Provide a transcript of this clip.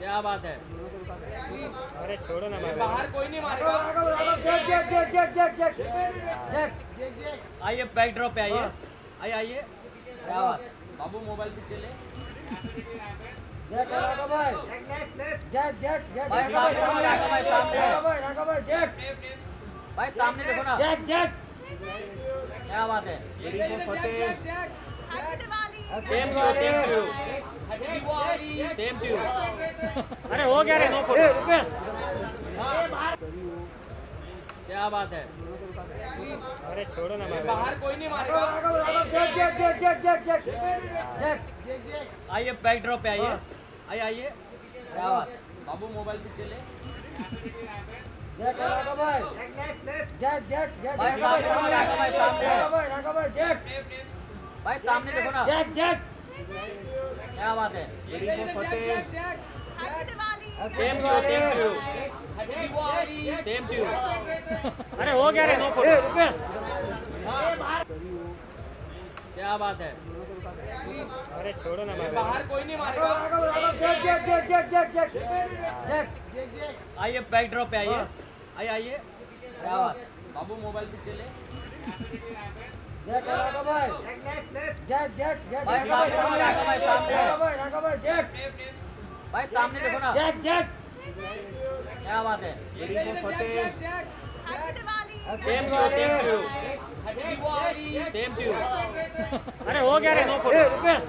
क्या बात है? अरे छोड़ो ना बाहर कोई नहीं मारेगा। Jack Jack Jack Jack Jack Jack Jack. आइए बैक ड्रॉप पे आइए। आइए आइए। क्या बात बाबू मोबाइल पीछे ले। जैक राघव भाई। Jack Jack Jack. भाई सामने देखो, राघव भाई राघव भाई जैक। भाई सामने देखो ना। Jack Jack. क्या बात है? टू टू टू अरे हो गया रे नो ए फ़ोटो क्या बात है? अरे छोड़ो ना भाई। बाहर कोई नहीं मारेगा। Raghav Raghav Jack Jack Jack Jack Jack Jack. Jack. आइए बैक ड्रॉप पे आइए। आइए आइए। क्या बात बाबू मोबाइल पीछे ले। जैक राघव भाई। Jack Jack Jack. भाई सामने देखो, राघव भाई। सामने। राघव भाई राघव भाई जैक। भाई सामने देखो ना। Jack Jack. क्या बात है? अरे हो गया रे क्या बात है? अरे छोड़ो ना भाई। बाहर कोई नहीं मारेगा। Jack Jack Jack Jack Jack Jack Jack. आइए बैक ड्रॉप पे आइए। आइए आइए। क्या बात बाबू मोबाइल पे चले। जैक राघव भाई। Jack Jack Jack. भाई सामने राघव भाई सामने। राघव भाई राघव भाई जैक। भाई सामने देखो ना। Jack Jack. क्या बात है। टेम Diwali same to same to same to अरे हो गया रे नो रुपेश